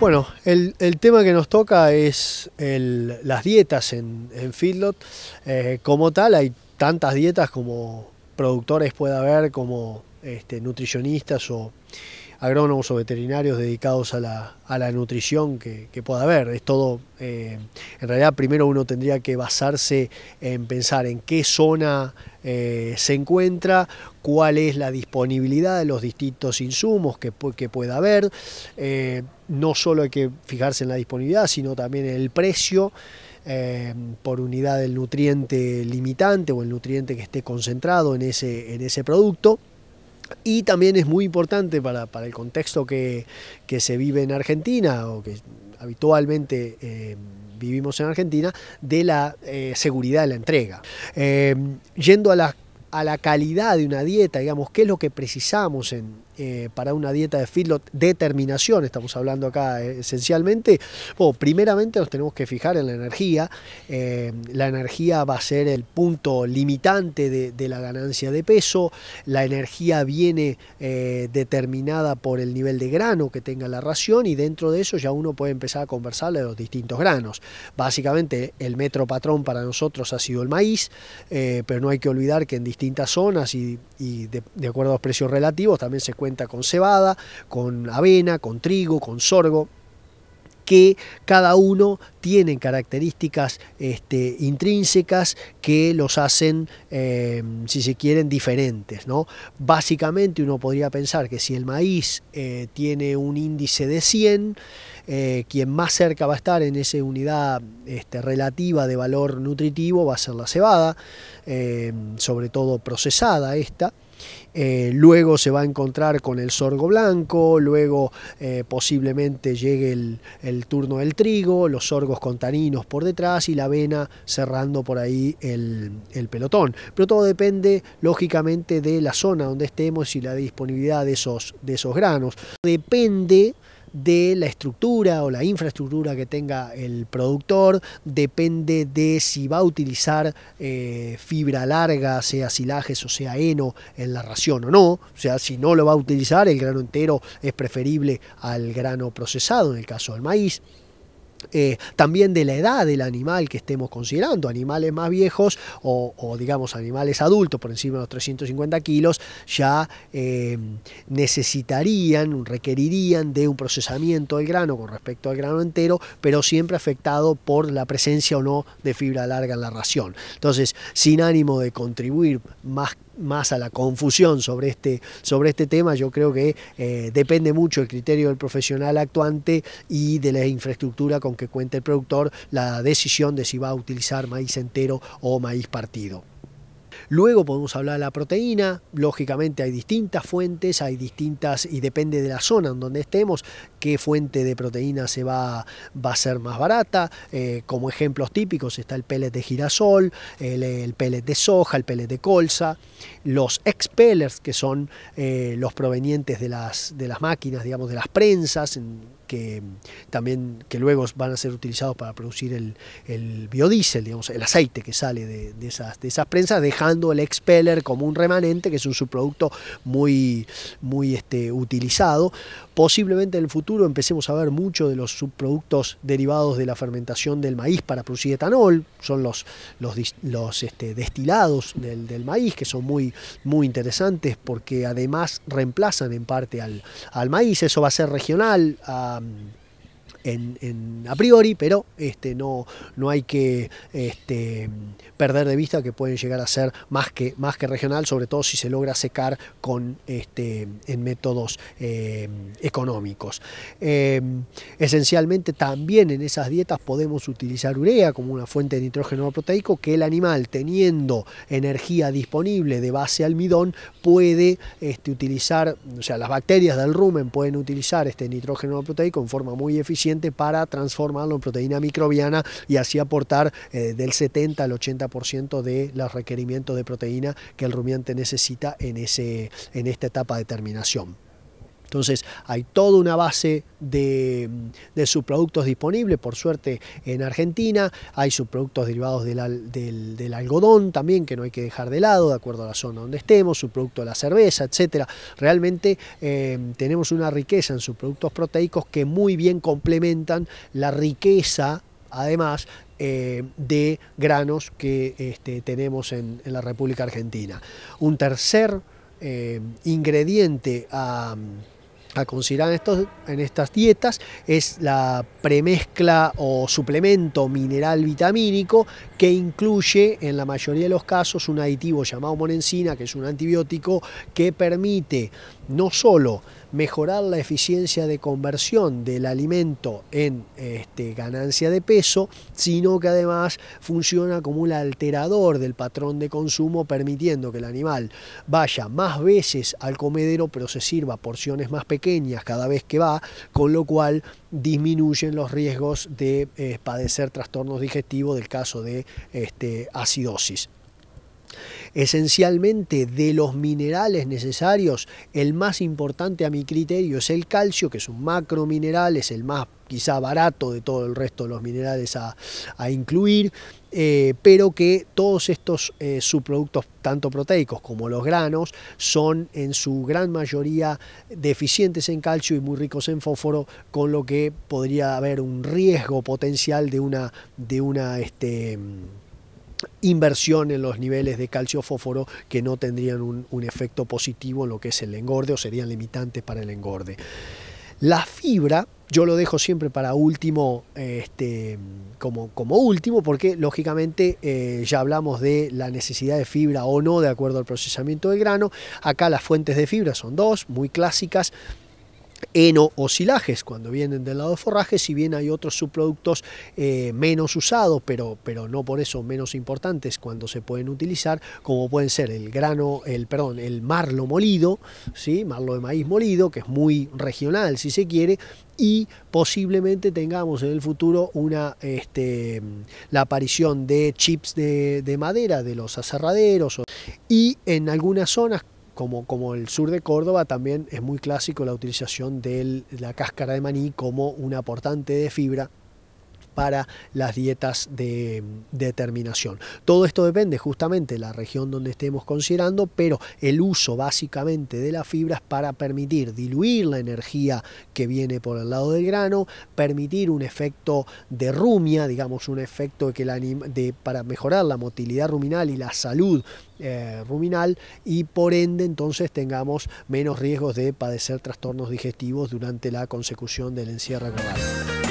Bueno, el, tema que nos toca es las dietas en, en feedlot. Eh, como tal, hay tantas dietas como productores puede haber, como este, nutricionistas o agrónomos o veterinarios dedicados a la, nutrición que, pueda haber. Es todo, eh, en realidad primero uno tendría que basarse en pensar en qué zona eh, se encuentra, cuál es la disponibilidad de los distintos insumos que, que pueda haber. Eh, no solo hay que fijarse en la disponibilidad, sino también en el precio. por unidad del nutriente limitante o el nutriente que esté concentrado en ese, en ese producto. Y también es muy importante para, el contexto que, se vive en Argentina o que habitualmente eh, vivimos en Argentina, de la eh, seguridad de la entrega. Eh, yendo a la, a la calidad de una dieta, digamos, qué es lo que precisamos en, eh, para una dieta de feedlot determinación, estamos hablando acá eh, esencialmente, bueno, primeramente nos tenemos que fijar en la energía, eh, la energía va a ser el punto limitante de, la ganancia de peso, la energía viene determinada por el nivel de grano que tenga la ración y dentro de eso ya uno puede empezar a conversar de los distintos granos. Básicamente el metro patrón para nosotros ha sido el maíz, pero no hay que olvidar que en distintas zonas y, de, de acuerdo a los precios relativos también se cuenta con cebada, con avena, con trigo, con sorgo que cada uno tiene características este, intrínsecas que los hacen, eh, si se quieren, diferentes. ¿no? Básicamente uno podría pensar que si el maíz eh, tiene un índice de 100, eh, quien más cerca va a estar en esa unidad este, relativa de valor nutritivo va a ser la cebada, sobre todo procesada esta. Eh, luego se va a encontrar con el sorgo blanco, luego eh, posiblemente llegue el, turno del trigo, los sorgos con taninos por detrás y la avena cerrando por ahí el, pelotón. Pero todo depende lógicamente de la zona donde estemos y la disponibilidad de esos, de esos granos. Depende de la estructura o la infraestructura que tenga el productor, depende de si va a utilizar eh, fibra larga, sea silajes o sea heno en la ración o no, o sea, si no lo va a utilizar, el grano entero es preferible al grano procesado en el caso del maíz. Eh, también de la edad del animal que estemos considerando, animales más viejos o, digamos animales adultos por encima de los 350 kilos ya eh, necesitarían, requerirían de un procesamiento del grano con respecto al grano entero, pero siempre afectado por la presencia o no de fibra larga en la ración. Entonces, sin ánimo de contribuir más más a la confusión sobre este, sobre este tema, yo creo que eh, depende mucho el criterio del profesional actuante y de la infraestructura con que cuenta el productor la decisión de si va a utilizar maíz entero o maíz partido. Luego podemos hablar de la proteína, lógicamente hay distintas fuentes, hay distintas y depende de la zona en donde estemos, qué fuente de proteína se va, va a ser más barata. Eh, como ejemplos típicos está el pellet de girasol, el, el, pellet de soja, el pellet de colza, los expellers que son eh, los provenientes de las, de las máquinas, digamos, de las prensas, que también que luego van a ser utilizados para producir el, el biodiesel, digamos, el aceite que sale de, esas, de esas prensas, dejando el expeller como un remanente, que es un subproducto muy, muy este, utilizado. Posiblemente en el futuro empecemos a ver mucho de los subproductos derivados de la fermentación del maíz para producir etanol, son los, los, este, destilados del, del, maíz, que son muy, muy interesantes porque además reemplazan en parte al, al maíz, eso va a ser regional a priori, pero este, no, hay que este, perder de vista que pueden llegar a ser más que, regional, sobre todo si se logra secar con, este, en métodos eh, económicos. Eh, esencialmente también en esas dietas podemos utilizar urea como una fuente de nitrógeno proteico que el animal teniendo energía disponible de base almidón puede utilizar, o sea, las bacterias del rumen pueden utilizar este nitrógeno proteico en forma muy eficiente para transformarlo en proteína microbiana y así aportar eh, del 70 al 80% de los requerimientos de proteína que el rumiante necesita en, ese, en esta etapa de terminación. Entonces hay toda una base de, subproductos disponibles, por suerte en Argentina, hay subproductos derivados del, algodón también que no hay que dejar de lado, de acuerdo a la zona donde estemos, subproducto de la cerveza, etc. Realmente eh, tenemos una riqueza en subproductos proteicos que muy bien complementan la riqueza además eh, de granos que este, tenemos en, la República Argentina. Un tercer eh, ingrediente a a considerar estos, en estas dietas es la premezcla o suplemento mineral vitamínico que incluye en la mayoría de los casos un aditivo llamado monensina, que es un antibiótico que permite no solo mejorar la eficiencia de conversión del alimento en este, ganancia de peso, sino que además funciona como un alterador del patrón de consumo, permitiendo que el animal vaya más veces al comedero, pero se sirva porciones más pequeñas cada vez que va, con lo cual disminuyen los riesgos de eh, padecer trastornos digestivos del caso de este, acidosis. Esencialmente de los minerales necesarios, el más importante a mi criterio es el calcio, que es un macromineral, es el más quizá barato de todo el resto de los minerales a, incluir, eh, pero que todos estos eh, subproductos, tanto proteicos como los granos, son en su gran mayoría deficientes en calcio y muy ricos en fósforo, con lo que podría haber un riesgo potencial de una, de una este, inversión en los niveles de calcio-fósforo que no tendrían un, efecto positivo en lo que es el engorde o serían limitantes para el engorde. La fibra, yo lo dejo siempre para último, este, como, como último, porque lógicamente eh, ya hablamos de la necesidad de fibra o no de acuerdo al procesamiento del grano. Acá las fuentes de fibra son dos, muy clásicas, heno o silajes cuando vienen del lado de forraje, si bien hay otros subproductos eh, menos usados, pero, pero no por eso menos importantes cuando se pueden utilizar, como pueden ser el grano, el perdón, el marlo molido, ¿sí? marlo de maíz molido, que es muy regional si se quiere, y posiblemente tengamos en el futuro una, este, la aparición de chips de, de madera de los aserraderos y en algunas zonas como, el sur de Córdoba, también es muy clásico la utilización de la cáscara de maní como un aportante de fibra para las dietas de determinación. Todo esto depende justamente de la región donde estemos considerando, pero el uso básicamente de las fibras para permitir diluir la energía que viene por el lado del grano, permitir un efecto de rumia, digamos un efecto que de, para mejorar la motilidad ruminal y la salud eh, ruminal y por ende entonces tengamos menos riesgos de padecer trastornos digestivos durante la consecución del encierro global.